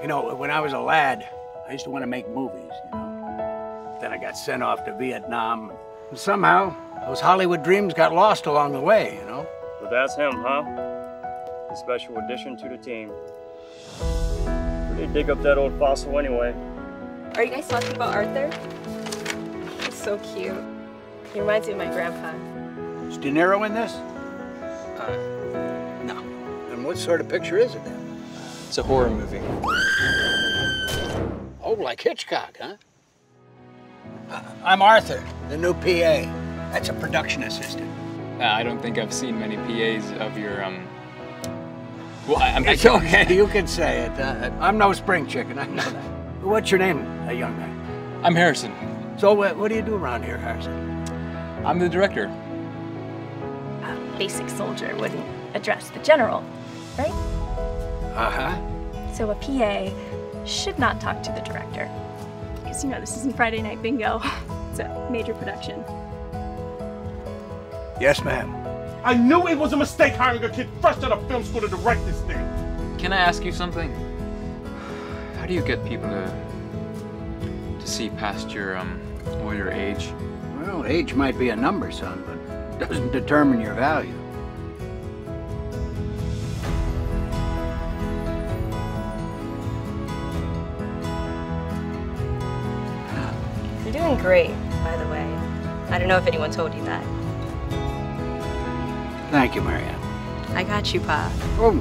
You know, when I was a lad, I used to want to make movies, you know. Then I got sent off to Vietnam. And somehow, those Hollywood dreams got lost along the way, you know. So that's him, huh? A special addition to the team. Where did they dig up that old fossil anyway? Are you guys talking about Arthur? He's so cute. He reminds me of my grandpa. Is De Niro in this? Uh, no. And what sort of picture is it then? It's a horror movie. Oh, like Hitchcock, huh? Uh, I'm Arthur, the new PA. That's a production assistant. Uh, I don't think I've seen many PAs of your, um... Well, I, I'm... It's okay, you can say it. Uh, I'm no spring chicken, I know that. What's your name, uh, young man? I'm Harrison. So, uh, what do you do around here, Harrison? I'm the director. A basic soldier wouldn't address the general, right? So a PA should not talk to the director. Because, you know, this isn't Friday Night Bingo. It's a major production. Yes, ma'am. I knew it was a mistake hiring a kid fresh out of film school to direct this thing. Can I ask you something? How do you get people to to see past your um or your age? Well, age might be a number, son, but it doesn't determine your value. Doing great, by the way. I don't know if anyone told you that. Thank you, Marianne. I got you, Pa. Oh,